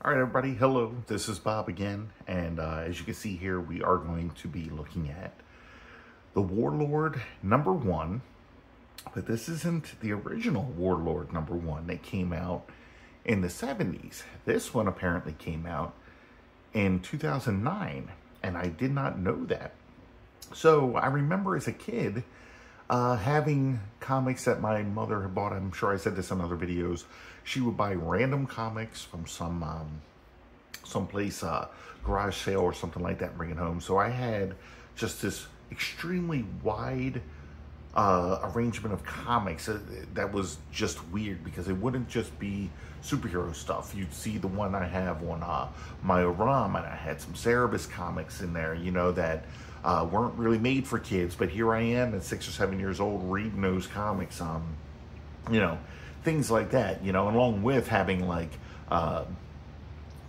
All right, everybody. Hello, this is Bob again. And uh, as you can see here, we are going to be looking at the Warlord number one. But this isn't the original Warlord number one that came out in the 70s. This one apparently came out in 2009. And I did not know that. So I remember as a kid uh, having comics that my mother had bought. I'm sure I said this in other videos. She would buy random comics from some um, someplace, uh, garage sale or something like that and bring it home. So I had just this extremely wide uh, arrangement of comics that was just weird because it wouldn't just be superhero stuff. You'd see the one I have on uh, Ram, and I had some Cerebus comics in there, you know, that uh, weren't really made for kids, but here I am at six or seven years old reading those comics, um, you know, things like that, you know, along with having like uh,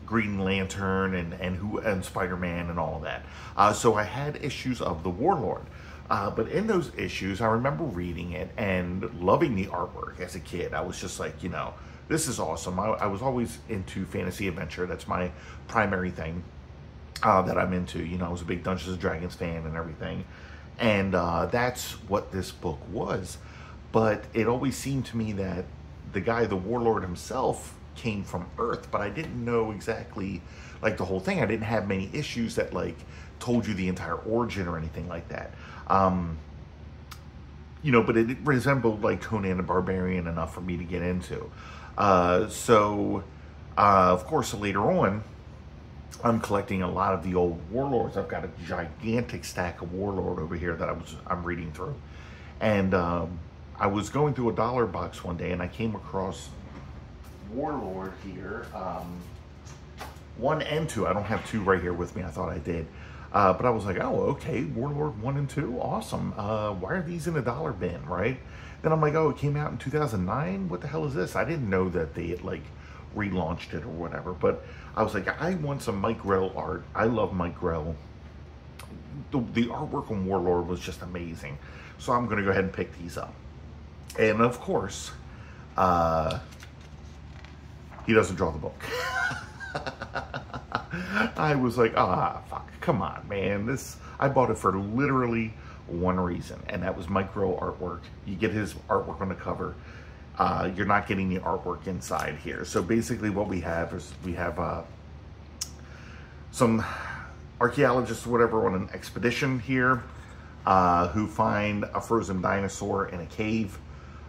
Green Lantern and and who and Spider Man and all of that. Uh, so I had issues of the Warlord. Uh, but in those issues, I remember reading it and loving the artwork as a kid. I was just like, you know, this is awesome. I, I was always into fantasy adventure. That's my primary thing uh, that I'm into. You know, I was a big Dungeons and Dragons fan and everything. And uh, that's what this book was. But it always seemed to me that the guy, the warlord himself, came from Earth, but I didn't know exactly like the whole thing. I didn't have many issues that like told you the entire origin or anything like that. Um, you know, but it resembled like Conan the Barbarian enough for me to get into. Uh, so, uh, of course, later on, I'm collecting a lot of the old warlords. I've got a gigantic stack of warlord over here that I was I'm reading through, and um, I was going through a dollar box one day and I came across warlord here, um, one and two. I don't have two right here with me. I thought I did. Uh, but I was like, oh, okay, Warlord 1 and 2, awesome. Uh, why are these in a dollar bin, right? Then I'm like, oh, it came out in 2009? What the hell is this? I didn't know that they had, like, relaunched it or whatever. But I was like, I want some Mike Grell art. I love Mike Grell. The, the artwork on Warlord was just amazing. So I'm going to go ahead and pick these up. And of course, uh, he doesn't draw the book. I was like, ah, fuck, come on, man. This I bought it for literally one reason, and that was Mike Grell artwork. You get his artwork on the cover uh, you're not getting the artwork inside here. So basically what we have is we have uh, some archaeologists whatever on an expedition here uh, who find a frozen dinosaur in a cave.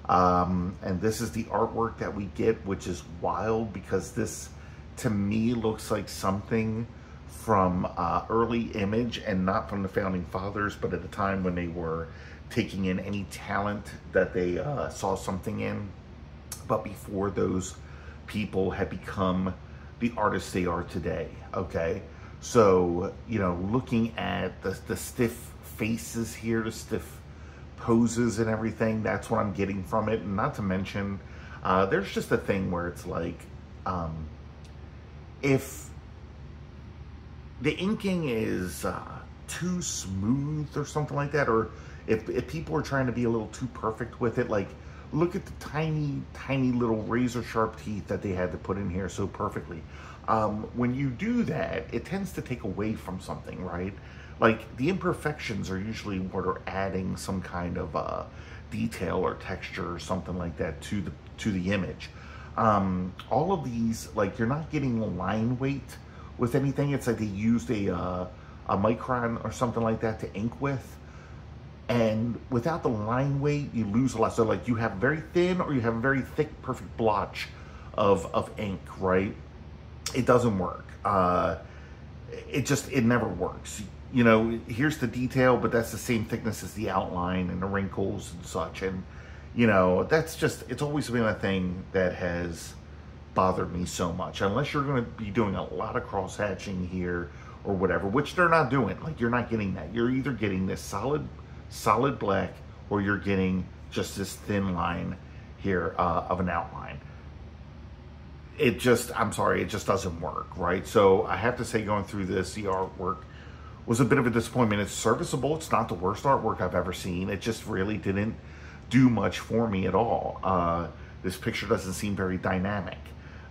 Um, and this is the artwork that we get, which is wild because this, to me, looks like something from uh, early image and not from the founding fathers, but at a time when they were taking in any talent that they uh, saw something in but before those people had become the artists they are today, okay? So, you know, looking at the, the stiff faces here, the stiff poses and everything, that's what I'm getting from it. And not to mention, uh, there's just a thing where it's like, um, if the inking is uh, too smooth or something like that, or if, if people are trying to be a little too perfect with it, like Look at the tiny, tiny little razor sharp teeth that they had to put in here so perfectly. Um, when you do that, it tends to take away from something, right? Like the imperfections are usually what are adding some kind of uh, detail or texture or something like that to the to the image. Um, all of these, like you're not getting line weight with anything. It's like they used a uh, a micron or something like that to ink with. And without the line weight, you lose a lot. So like you have very thin or you have a very thick, perfect blotch of, of ink, right? It doesn't work. Uh, it just, it never works. You know, here's the detail, but that's the same thickness as the outline and the wrinkles and such. And, you know, that's just, it's always been a thing that has bothered me so much. Unless you're going to be doing a lot of cross hatching here or whatever, which they're not doing. Like, you're not getting that. You're either getting this solid solid black or you're getting just this thin line here uh, of an outline. It just, I'm sorry, it just doesn't work, right? So I have to say going through this, the artwork was a bit of a disappointment. It's serviceable. It's not the worst artwork I've ever seen. It just really didn't do much for me at all. Uh, this picture doesn't seem very dynamic.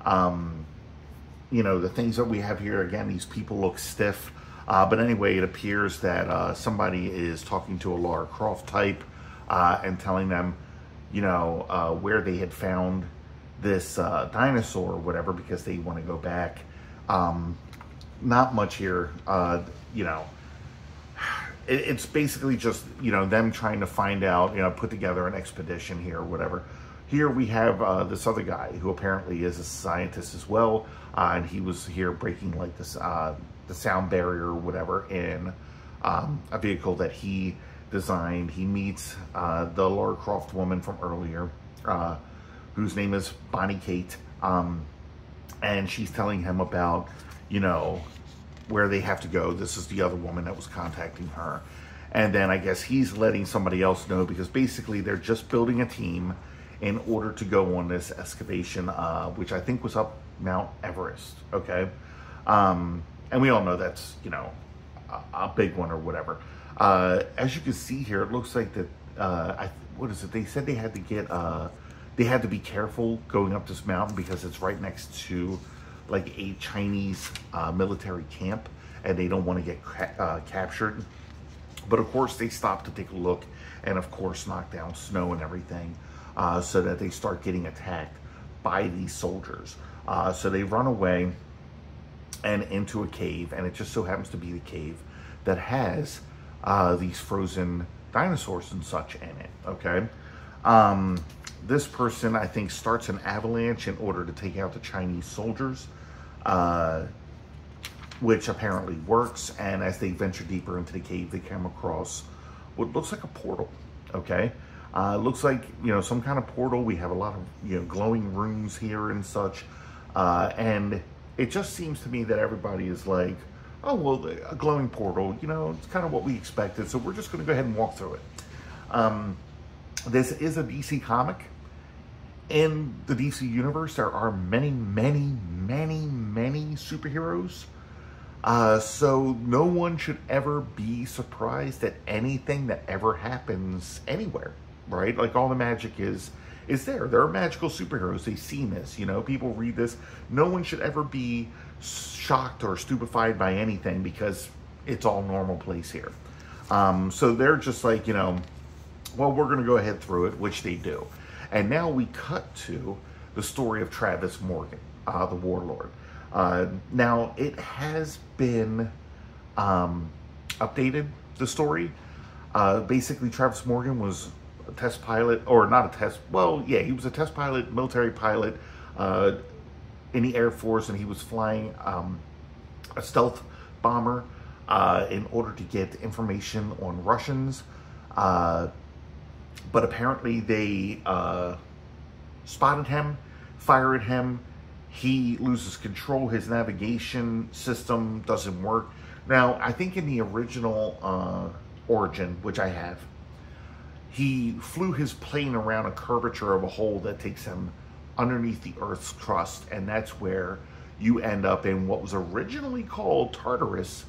Um, you know, the things that we have here, again, these people look stiff. Uh, but anyway, it appears that uh, somebody is talking to a Lara Croft type uh, and telling them, you know, uh, where they had found this uh, dinosaur or whatever because they want to go back. Um, not much here, uh, you know. It, it's basically just, you know, them trying to find out, you know, put together an expedition here or whatever. Here we have this other guy who apparently is a scientist as well, and he was here breaking like this the sound barrier or whatever in um, a vehicle that he designed. He meets uh, the Lara Croft woman from earlier, uh, whose name is Bonnie Kate, um, and she's telling him about, you know, where they have to go. This is the other woman that was contacting her. And then I guess he's letting somebody else know because basically they're just building a team in order to go on this excavation, uh, which I think was up Mount Everest. Okay. Um, and we all know that's, you know, a, a big one or whatever. Uh, as you can see here, it looks like that, uh, I, what is it? They said they had to get, uh, they had to be careful going up this mountain because it's right next to like a Chinese uh, military camp and they don't want to get ca uh, captured. But of course, they stop to take a look and, of course, knock down snow and everything uh, so that they start getting attacked by these soldiers. So they run away and into a cave, and it just so happens to be the cave that has uh, these frozen dinosaurs and such in it. Okay. Um, this person, I think, starts an avalanche in order to take out the Chinese soldiers, uh, which apparently works. And as they venture deeper into the cave, they come across what looks like a portal. Okay. Uh, looks like, you know, some kind of portal. We have a lot of, you know, glowing rooms here and such. Uh, and it just seems to me that everybody is like, oh, well, a glowing portal, you know, it's kind of what we expected. So we're just going to go ahead and walk through it. Um, this is a DC comic. In the DC universe, there are many, many, many, many superheroes. Uh, so no one should ever be surprised at anything that ever happens anywhere, right? Like all the magic is is there. There are magical superheroes. They've seen this, you know, people read this. No one should ever be shocked or stupefied by anything because it's all normal place here. Um, so they're just like, you know, well, we're going to go ahead through it, which they do. And now we cut to the story of Travis Morgan, uh, the warlord. Uh, now, it has been um, updated, the story. Uh, basically, Travis Morgan was a test pilot, or not a test, well, yeah, he was a test pilot, military pilot uh, in the Air Force, and he was flying um, a stealth bomber uh, in order to get information on Russians. Uh, but apparently they uh, spotted him, fired him. He loses control. His navigation system doesn't work. Now, I think in the original uh, Origin, which I have, he flew his plane around a curvature of a hole that takes him underneath the Earth's crust, and that's where you end up in what was originally called Tartarus,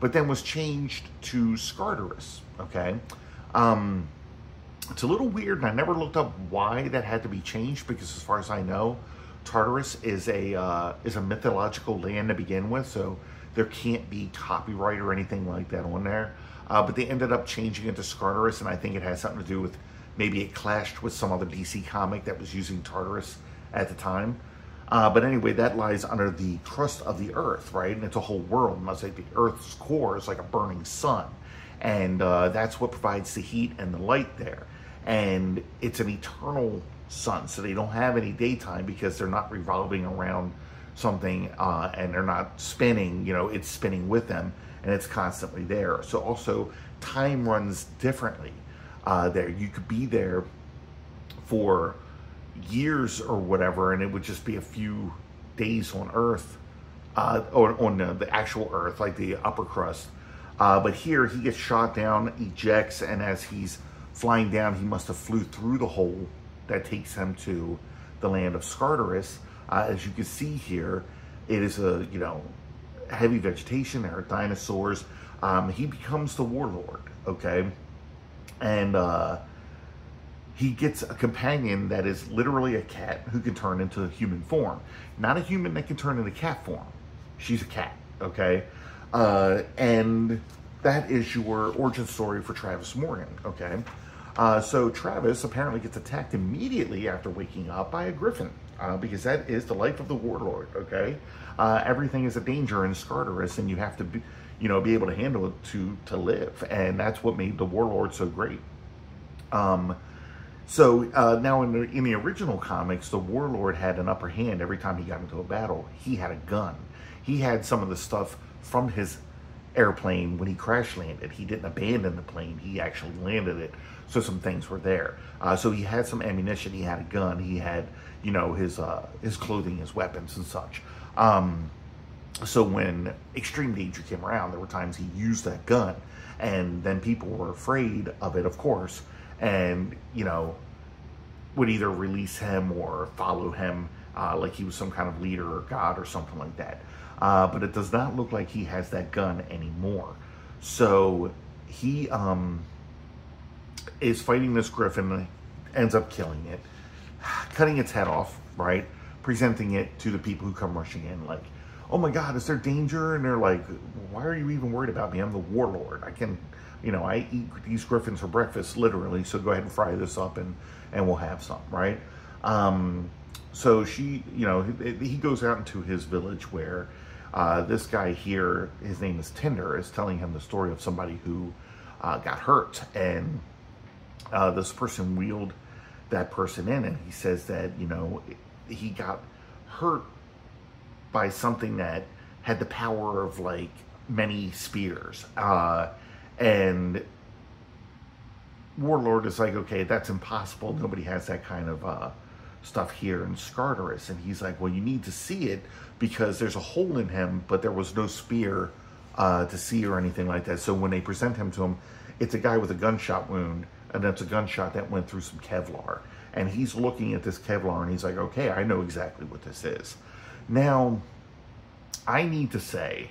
but then was changed to Skartaris, okay? Um, it's a little weird, and I never looked up why that had to be changed, because as far as I know, Tartarus is a, uh, is a mythological land to begin with, so there can't be copyright or anything like that on there. Uh, but they ended up changing it to Skartaris, and I think it has something to do with maybe it clashed with some other DC comic that was using Tartarus at the time. Uh, but anyway, that lies under the crust of the Earth, right? And it's a whole world. And I say the Earth's core is like a burning sun. And uh, that's what provides the heat and the light there. And it's an eternal sun, so they don't have any daytime because they're not revolving around something uh, and they're not spinning, you know, it's spinning with them and it's constantly there. So also time runs differently uh, there. You could be there for years or whatever and it would just be a few days on Earth uh, or on the, the, actual Earth, like the upper crust. Uh, but here he gets shot down, ejects, and as he's flying down, he must have flew through the hole that takes him to the land of Skartaris. Uh, as you can see here, it is a, you know, heavy vegetation, there are dinosaurs. Um, he becomes the warlord, okay? And uh, he gets a companion that is literally a cat who can turn into a human form. Not a human that can turn into cat form. She's a cat, okay? Uh, and that is your origin story for Travis Morgan, okay? Uh, so Travis apparently gets attacked immediately after waking up by a griffin, uh, because that is the life of the warlord, okay? Uh, everything is a danger in Skartaris, and you have to be, you know, be able to handle it to, to live, and that's what made the warlord so great. Um, so uh, now in the, in the original comics, the warlord had an upper hand every time he got into a battle. He had a gun. He had some of the stuff from his airplane when he crash landed. He didn't abandon the plane. He actually landed it. So some things were there. Uh, so he had some ammunition. He had a gun. He had, you know, his uh, his clothing, his weapons, and such. Um, so when extreme danger came around, there were times he used that gun, and then people were afraid of it, of course, and you know, would either release him or follow him, uh, like he was some kind of leader or god or something like that. Uh, but it does not look like he has that gun anymore. So he um, is fighting this griffin, ends up killing it, cutting its head off, right? Presenting it to the people who come rushing in, like, oh my God, is there danger? And they're like, why are you even worried about me? I'm the warlord. I can, you know, I eat these griffins for breakfast, literally. So go ahead and fry this up and, and we'll have some, right? Um, so she, you know, he, he goes out into his village where uh, this guy here, his name is Tinder, is telling him the story of somebody who uh, got hurt. And uh, this person wheeled that person in, and he says that, you know, he got hurt by something that had the power of like many spears. Uh, and Warlord is like, okay, that's impossible. Nobody has that kind of uh, stuff here in Skartaris. And he's like, well, you need to see it because there's a hole in him, but there was no spear uh, to see or anything like that. So when they present him to him, it's a guy with a gunshot wound, and that's a gunshot that went through some Kevlar. And he's looking at this Kevlar and he's like, okay, I know exactly what this is. Now, I need to say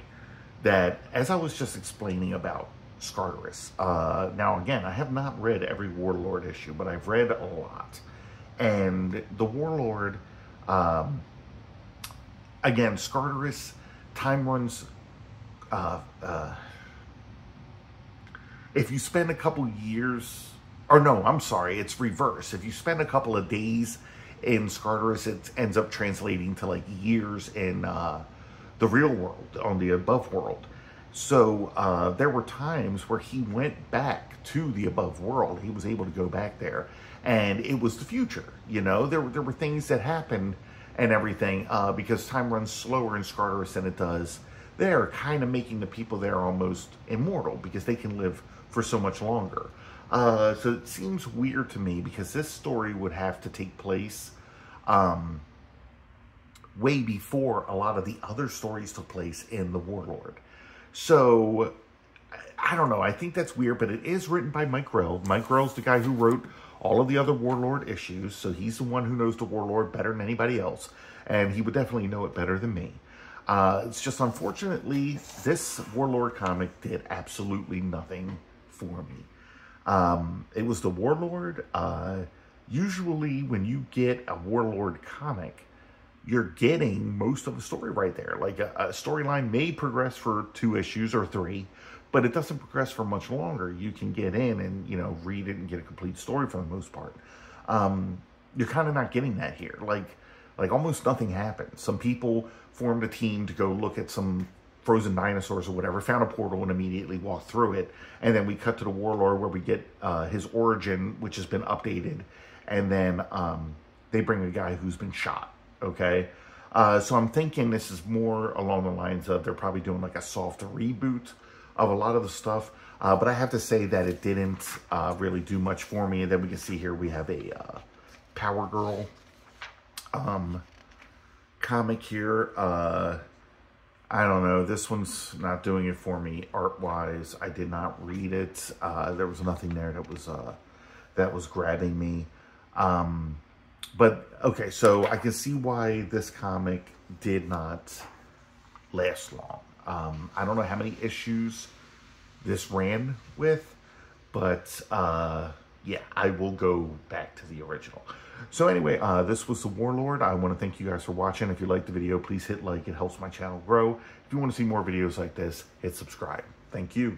that as I was just explaining about Skartaris, uh, now again, I have not read every Warlord issue, but I've read a lot. And the Warlord, um, again, Skartaris, time runs, uh, uh, if you spend a couple years, or no, I'm sorry, it's reverse. If you spend a couple of days in Skartaris, it ends up translating to like years in uh, the real world, on the above world. So uh, there were times where he went back to the above world. He was able to go back there, and it was the future. You know, there there were things that happened and everything uh, because time runs slower in Skartaris than it does there, kind of making the people there almost immortal because they can live for so much longer. Uh, so it seems weird to me because this story would have to take place um, way before a lot of the other stories took place in The Warlord. So, I don't know. I think that's weird, but it is written by Mike Grell. Mike Grell's the guy who wrote all of the other Warlord issues, so he's the one who knows the Warlord better than anybody else, and he would definitely know it better than me. Uh, it's just unfortunately, this Warlord comic did absolutely nothing for me. Um, it was the Warlord. Uh, usually, when you get a Warlord comic, you're getting most of the story right there. Like a, a storyline may progress for two issues or three, but it doesn't progress for much longer. You can get in and, you know, read it and get a complete story for the most part. Um, you're kind of not getting that here. Like, like almost nothing happened. Some people formed a team to go look at some frozen dinosaurs or whatever, found a portal and immediately walked through it. And then we cut to the Warlord where we get uh, his origin, which has been updated. And then um, they bring a guy who's been shot okay? Uh, so I'm thinking this is more along the lines of they're probably doing like a soft reboot of a lot of the stuff. Uh, but I have to say that it didn't uh, really do much for me. And then we can see here we have a uh, Power Girl um, comic here. Uh, I don't know. This one's not doing it for me art-wise. I did not read it. Uh, there was nothing there that was that was grabbing me. Um, but okay, so I can see why this comic did not last long. Um, I don't know how many issues this ran with, but uh, yeah, I will go back to the original. So anyway, uh, this was The Warlord. I want to thank you guys for watching. If you liked the video, please hit like. It helps my channel grow. If you want to see more videos like this, hit subscribe. Thank you.